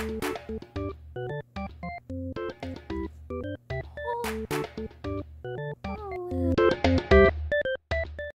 Oh. Oh.